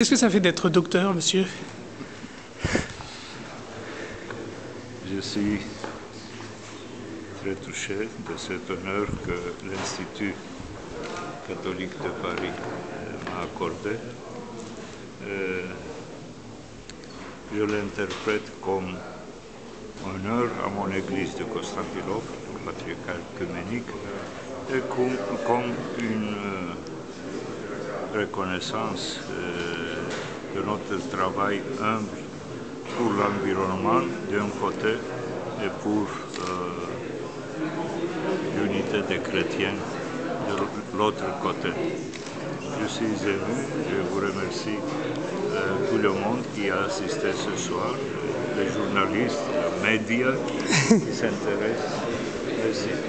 Qu'est-ce que ça fait d'être docteur, monsieur? Je suis très touché de cet honneur que l'Institut catholique de Paris euh, m'a accordé. Euh, je l'interprète comme honneur à mon église de Constantinople, patriarcal œcuménique, et comme, comme une euh, reconnaissance de notre travail humble pour l'environnement d'un côté et pour l'unité des chrétiens de l'autre côté. Je suis ému, je vous remercie tout le monde qui a assisté ce soir, les journalistes, les médias qui s'intéressent. Merci.